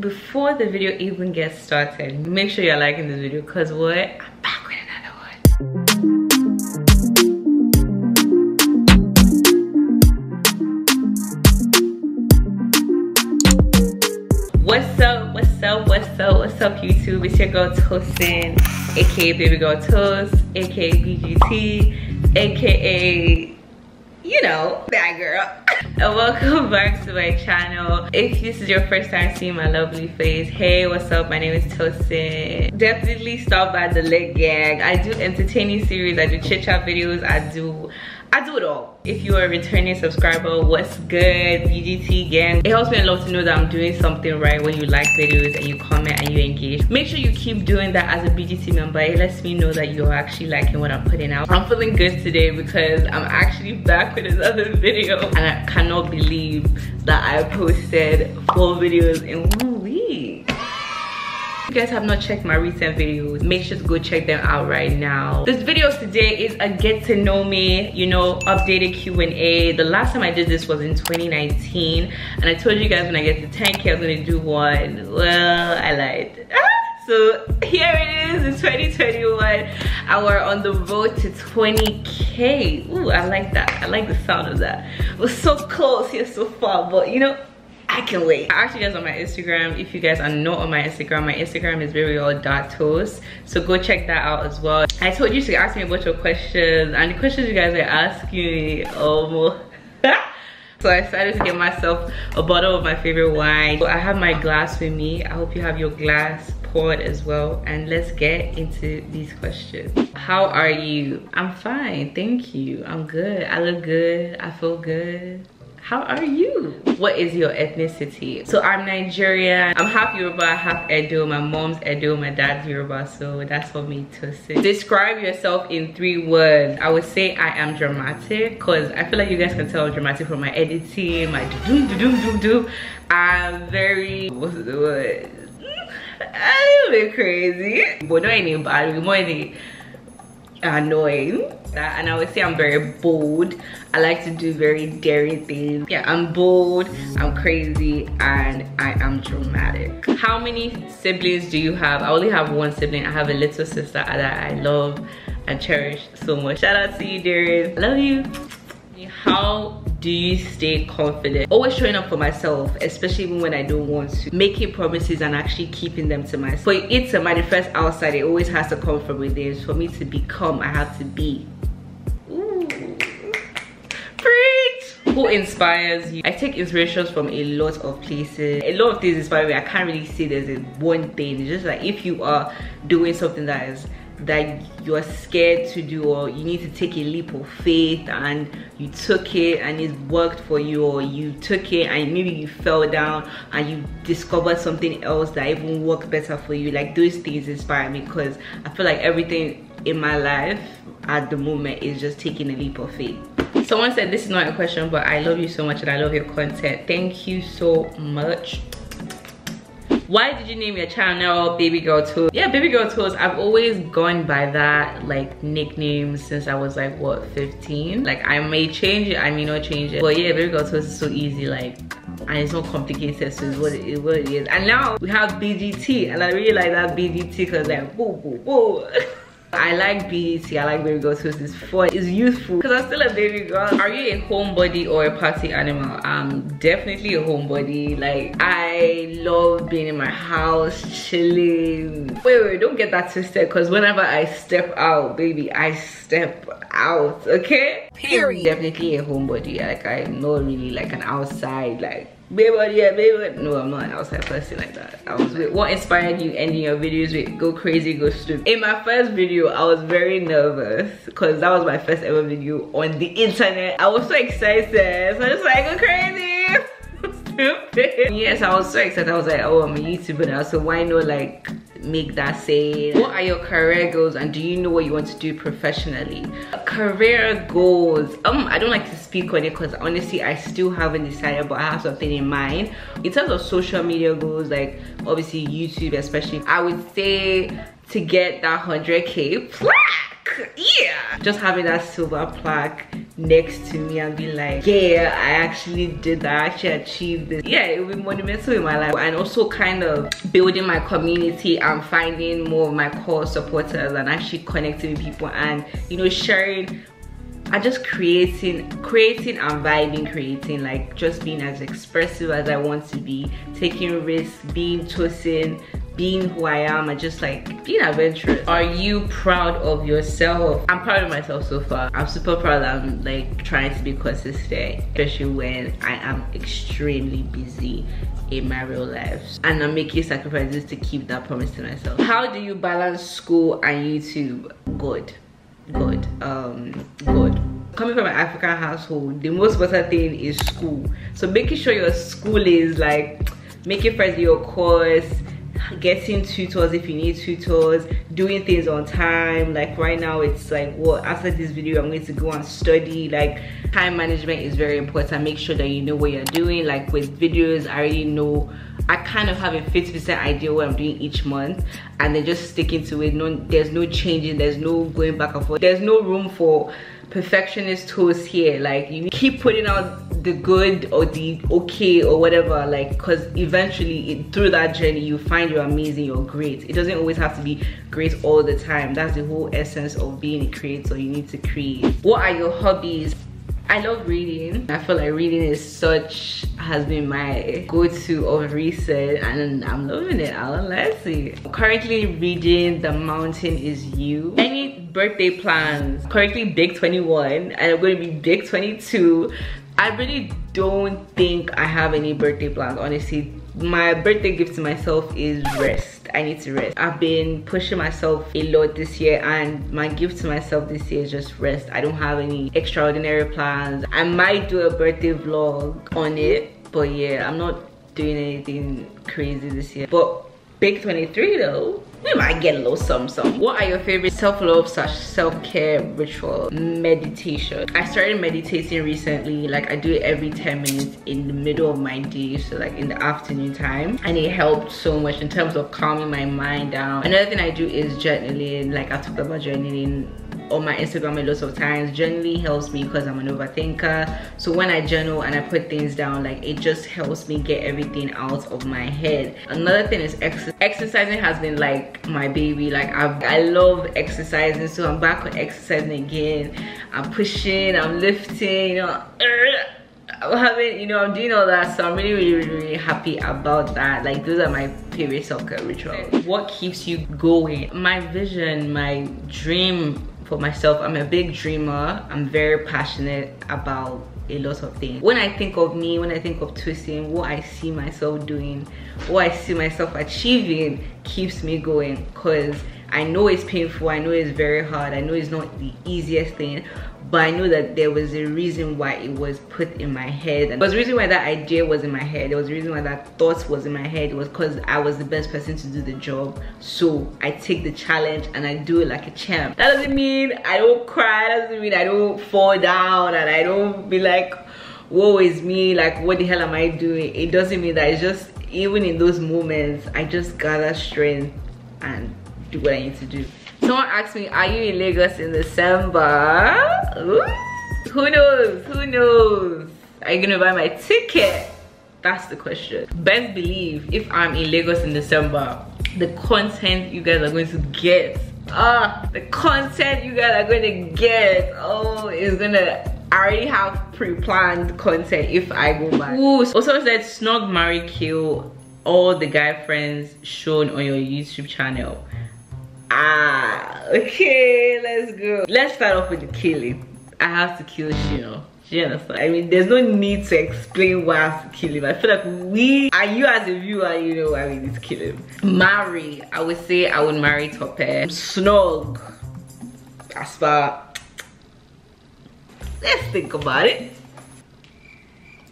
before the video even gets started make sure you're liking this video because what i'm back with another one What's up? What's up? What's up? What's up, YouTube? It's your girl Tosin, aka Baby Girl Tos, aka BGT, aka you know, that girl. welcome back to my channel. If this is your first time seeing my lovely face, hey, what's up? My name is Tosin. Definitely stop by the leg gang. I do entertaining series, I do chit chat videos, I do I do it all. If you're a returning subscriber, what's good? BGT gang. It helps me a lot to know that I'm doing something right when you like videos and you comment and you engage. Make sure you keep doing that as a BGT member. It lets me know that you're actually liking what I'm putting out. I'm feeling good today because I'm actually back with another video and I cannot believe that I posted four videos in one week. You guys have not checked my recent videos make sure to go check them out right now. This video today is a get to know me you know updated q&a the last time i did this was in 2019 and i told you guys when i get to 10k i was gonna do one. Well i lied ah! So here it is in 2021 and we're on the road to 20k Ooh, i like that i like the sound of that we're so close here so far but you know I can wait. I actually guys on my Instagram. If you guys are not on my Instagram, my Instagram is veryall.toast. So go check that out as well. I told you to ask me a bunch of questions and the questions you guys are asking me, um, So I decided to get myself a bottle of my favorite wine. So I have my glass with me. I hope you have your glass poured as well. And let's get into these questions. How are you? I'm fine, thank you. I'm good. I look good. I feel good how are you what is your ethnicity so i'm nigerian i'm half yoruba half edo my mom's edo my dad's yoruba so that's for me to say describe yourself in three words i would say i am dramatic because i feel like you guys can tell i'm dramatic from my editing my doom doom doom doom i'm very what's the word a little bit crazy but not any bad more any annoying uh, and I would say I'm very bold. I like to do very daring things. Yeah, I'm bold, I'm crazy, and I am dramatic. How many siblings do you have? I only have one sibling. I have a little sister that I love and cherish so much. Shout out to you, Darius. Love you. How do you stay confident? Always showing up for myself, especially even when I don't want to. Making promises and actually keeping them to myself. For it to manifest outside, it always has to come from within. For me to become, I have to be who inspires you i take inspirations from a lot of places a lot of things inspire me i can't really say there's a one thing it's just like if you are doing something that is that you're scared to do or you need to take a leap of faith and you took it and it worked for you or you took it and maybe you fell down and you discovered something else that even worked better for you. Like those things inspire me because i feel like everything in my life at the moment is just taking a leap of faith. Someone said this is not a question but i love you so much and i love your content. Thank you so much why did you name your channel baby girl tos yeah baby girl tos i've always gone by that like nickname since i was like what 15 like i may change it i may not change it but yeah baby girl tos is so easy like and it's not complicated so it's what it, what it is and now we have bgt and i really like that bgt because like boo boo boo I like BGT, I like Baby Girl Tos, it's fun, it's youthful. Because I'm still a baby girl. Are you a homebody or a party animal? I'm definitely a homebody. Like, I love being in my house, chilling. Wait, wait, don't get that twisted because whenever I step out, baby, I step out, okay? Period. Definitely a homebody. Like, I'm not really like an outside, like, baby yeah baby no i'm not an outside person like that i was with what inspired you ending your videos with go crazy go stupid in my first video i was very nervous because that was my first ever video on the internet i was so excited so i just like go crazy stupid yes i was so excited. I was like oh i'm a youtuber now so why not like make that say what are your career goals and do you know what you want to do professionally? Career goals. Um i don't like to speak on it because honestly i still haven't decided but i have something in mind. In terms of social media goals like obviously youtube especially i would say to get that 100k plaque yeah. Just having that silver plaque next to me and be like yeah i actually did that. I actually achieved this. Yeah it will be monumental in my life. And also kind of building my community and finding more of my core supporters and actually connecting with people and you know sharing I just creating creating and vibing creating like just being as expressive as I want to be taking risks being Tosin being who I am and just like being adventurous. Are you proud of yourself? I'm proud of myself so far. I'm super proud I'm like trying to be consistent, especially when I am extremely busy in my real life and I'm making sacrifices to keep that promise to myself. How do you balance school and YouTube? Good, good, um, good coming from an African household, the most important thing is school. So making sure your school is like making friends with your course, getting tutors if you need tutors doing things on time. Like right now it's like well after this video i'm going to go and study. Like time management is very important. Make sure that you know what you're doing. Like with videos i already know i kind of have a 50 percent idea what i'm doing each month. And then just sticking to it. No there's no changing. There's no going back and forth. There's no room for perfectionist tools here. Like you keep putting out the good or the okay or whatever like because eventually it, through that journey you find you're amazing you're great. It doesn't always have to be great all the time. That's the whole essence of being a creator. You need to create. What are your hobbies? I love reading. I feel like reading is such, has been my go-to of recent and I'm loving it, I'll let you. Currently reading The Mountain Is You. Any birthday plans? Currently big 21 and I'm going to be big 22. I really don't think I have any birthday plans, honestly. My birthday gift to myself is rest. I need to rest. I've been pushing myself a lot this year and my gift to myself this year is just rest. I don't have any extraordinary plans. I might do a birthday vlog on it, but yeah, I'm not doing anything crazy this year. But big 23 though, we might get a little some some what are your favorite self-love slash self-care ritual meditation i started meditating recently like i do it every 10 minutes in the middle of my day so like in the afternoon time and it helped so much in terms of calming my mind down another thing i do is journaling like i talked about journaling on my Instagram a lot of times. Generally helps me because I'm an overthinker. So when I journal and I put things down, like it just helps me get everything out of my head. Another thing is ex exercising has been like my baby. Like I've, I love exercising. So I'm back on exercising again. I'm pushing, I'm lifting, you know. Uh, I'm having, you know, I'm doing all that, so I'm really, really, really, really happy about that. Like, those are my favorite self-care rituals. What keeps you going? My vision, my dream for myself. I'm a big dreamer. I'm very passionate about a lot of things. When I think of me, when I think of Tosin, what I see myself doing, what I see myself achieving keeps me going because I know it's painful, I know it's very hard, I know it's not the easiest thing, but I knew that there was a reason why it was put in my head. And there was a reason why that idea was in my head. There was a reason why that thought was in my head. It was because I was the best person to do the job. So I take the challenge and I do it like a champ. That doesn't mean I don't cry. That doesn't mean I don't fall down and I don't be like, woe is me, like what the hell am I doing? It doesn't mean that. It's just even in those moments, I just gather strength and do what I need to do. Someone asked me, are you in Lagos in December? Ooh. Who knows? Who knows? Are you gonna buy my ticket? That's the question. Best believe if I'm in Lagos in December, the content you guys are going to get. Ah, the content you guys are going to get. Oh, is gonna I already have pre-planned content if I go back. Ooh, also said snog, marry, kill all the guy friends shown on your YouTube channel. Ah, okay, let's go. Let's start off with the killing. I have to kill Shino. You understand? I mean, there's no need to explain why I have to kill him. I feel like we, and you as a viewer, you know why we need to kill him. Marry, I would say I would marry Tope. Snog, Aspa. Let's think about it.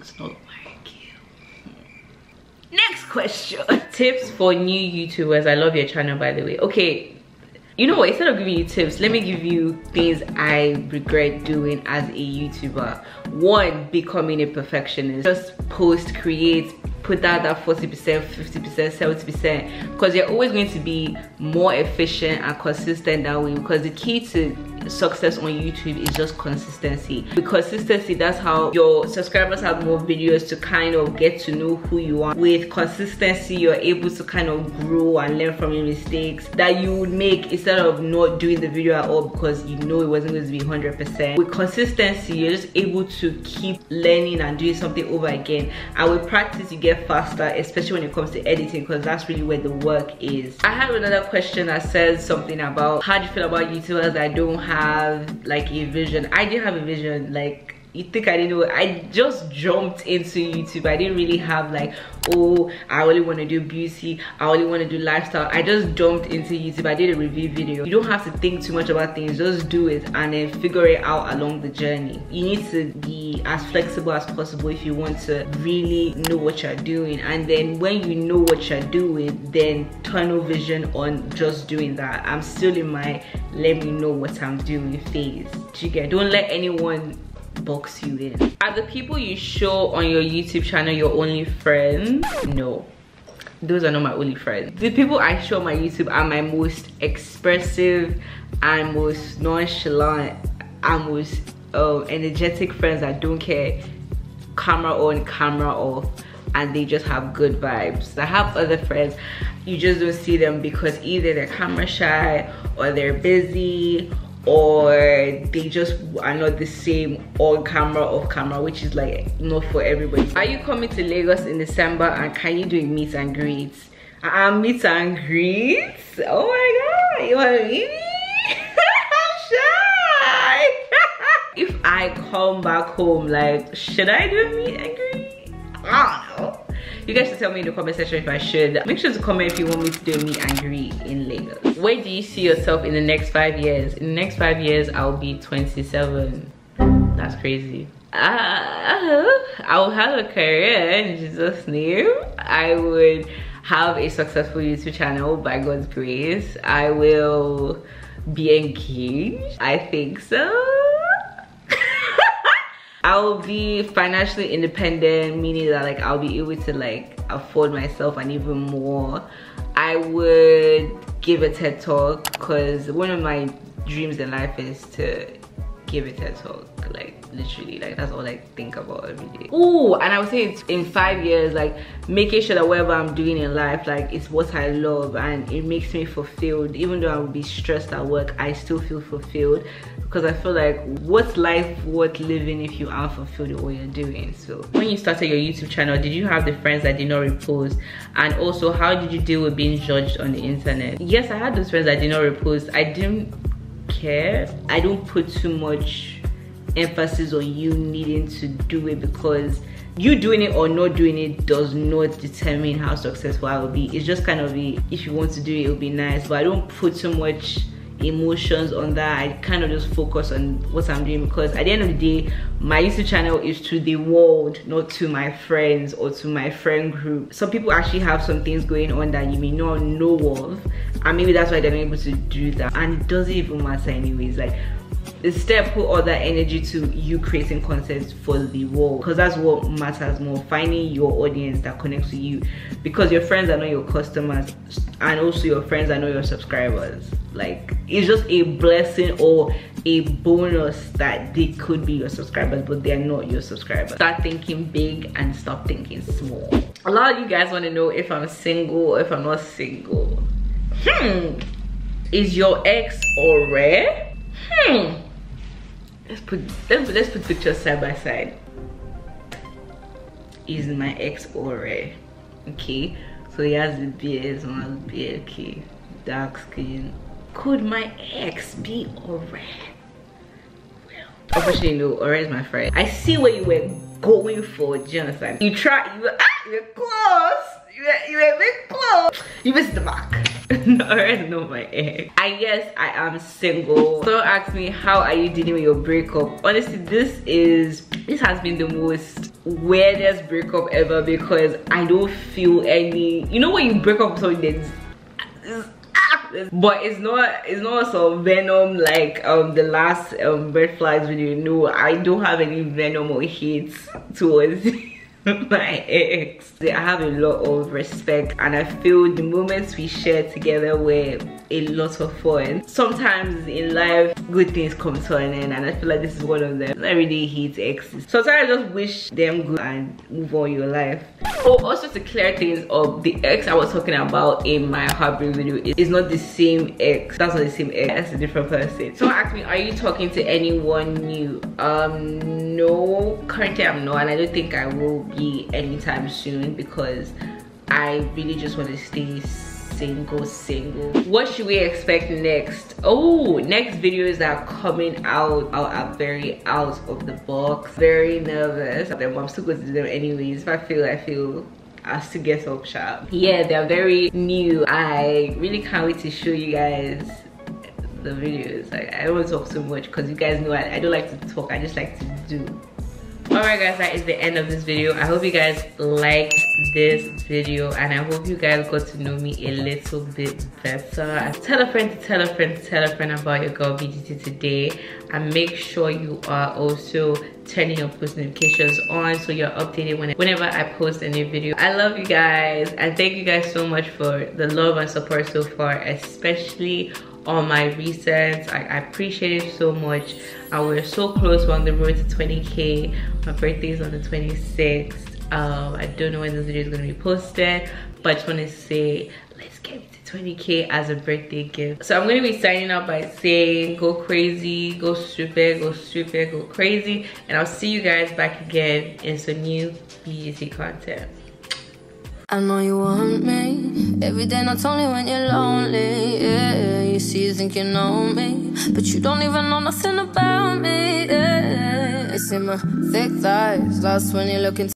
Snog, marry, kill. Next question. Tips for new YouTubers. I love your channel, by the way. Okay, you know what? Instead of giving you tips let me give you things i regret doing as a youtuber. One becoming a perfectionist. Just post create put that that 40% 50% 70% because you're always going to be more efficient and consistent that way because the key to success on YouTube is just consistency. With consistency, that's how your subscribers have more videos to kind of get to know who you are. With consistency, you're able to kind of grow and learn from your mistakes that you would make instead of not doing the video at all because you know it wasn't going to be 100%. With consistency, you're just able to keep learning and doing something over again. And with practice, you get faster, especially when it comes to editing because that's really where the work is. I have another question that says something about how do you feel about YouTubers that don't have like a vision. I do have a vision like you think I didn't know I just jumped into YouTube. I didn't really have like oh I only want to do beauty. I only want to do lifestyle. I just jumped into YouTube. I did a review video. You don't have to think too much about things. Just do it and then figure it out along the journey. You need to be as flexible as possible if you want to really know what you're doing. And then when you know what you're doing then tunnel vision on just doing that. I'm still in my let me know what I'm doing phase. Do you get don't let anyone box you in. Are the people you show on your YouTube channel your only friends? No. Those are not my only friends. The people I show on my YouTube are my most expressive and most nonchalant and most uh, energetic friends that don't care camera on, camera off and they just have good vibes. I have other friends, you just don't see them because either they're camera shy or they're busy or they just are not the same on camera off camera which is like not for everybody. Are you coming to lagos in december and can you do a meet and greet? Uh, meet and greet? Oh my god you want meet me shy. If i come back home like should i do a meet and greet? Know you guys should tell me in the comment section if I should. Make sure to comment if you want me to do a meet and greet in Lagos. Where do you see yourself in the next five years? In the next five years, I'll be 27. That's crazy. Uh, I'll have a career in Jesus' name. I would have a successful YouTube channel by God's grace. I will be engaged. I think so. I'll be financially independent, meaning that like I'll be able to like afford myself and even more. I would give a TED talk because one of my dreams in life is to give it a talk like literally like that's all I think about every day. Oh, and I would say it's in five years like making sure that whatever I'm doing in life like it's what I love and it makes me fulfilled. Even though I would be stressed at work I still feel fulfilled because I feel like what's life worth living if you aren't fulfilled in what you're doing? So when you started your YouTube channel did you have the friends that did not repost? And also how did you deal with being judged on the internet? Yes I had those friends that did not repost. I didn't care I don't put too much emphasis on you needing to do it because you doing it or not doing it does not determine how successful I will be. It's just kind of a, if you want to do it, it'll be nice. But I don't put so much emotions on that. I kind of just focus on what I'm doing because at the end of the day, my YouTube channel is to the world, not to my friends or to my friend group. Some people actually have some things going on that you may not know of. And maybe that's why they're not able to do that. And it doesn't even matter anyways. Like instead put all that energy to you creating content for the world. Because that's what matters more finding your audience that connects with you. Because your friends are not your customers and also your friends are not your subscribers. Like it's just a blessing or a bonus that they could be your subscribers but they're not your subscribers. Start thinking big and stop thinking small. A lot of you guys want to know if i'm single or if i'm not single. Hmm. Is your ex or rare? Hmm let's put let's, put pictures side by side. Is my ex Ore okay? So he has the beard small beard okay? Dark skin. Could my ex be Ore? Well unfortunately no. Ore is my friend. I see what you were going for understand? You try you were, ah, you were close. You were, you were a bit close. You missed the mark no, no, my. I guess I am single. So ask me, how are you dealing with your breakup? Honestly, this is, this has been the most weirdest breakup ever because I don't feel any, you know when you break up with somebody that's but it's not it's not some venom like um the last um red flags video no i don't have any venom or hate towards my ex. I have a lot of respect and I feel the moments we shared together were a lot of fun. Sometimes in life, good things come to an end and I feel like this is one of them. I really hate exes. Sometimes I just wish them good and move on your life. Oh, also to clear things up, the ex I was talking about in my heartbreak video is not the same ex. That's not the same ex, that's a different person. Someone asked me, are you talking to anyone new? Um, no, currently I'm not and I don't think I will be anytime soon because I really just want to stay single single. What should we expect next? Oh next videos are coming out are very out of the box. Very nervous. But i'm still going to do them anyways if i feel i feel as to get up sharp. Yeah they're very new. I really can't wait to show you guys the videos. Like i don't want to talk too much because you guys know I, I don't like to talk. I just like to do alright guys that is the end of this video. I hope you guys liked this video and i hope you guys got to know me a little bit better. Tell a friend to tell a friend to tell a friend about your girl bgt today. And make sure you are also turning your post notifications on so you're updated whenever i post a new video. I love you guys and thank you guys so much for the love and support so far especially on my recents I, I, appreciate it so much. And we're so close. We're on the road to 20k my birthday is on the 26th um, i don't know when this video is going to be posted but i just want to say let's get to 20k as a birthday gift. So i'm going to be signing out by saying go crazy go stupid go stupid go crazy. And i'll see you guys back again in some new bgt content I know you want me. Every day, not only when you're lonely Yeah, you see, you think you know me But you don't even know nothing about me Yeah, it's in my thick thighs Lost when you're looking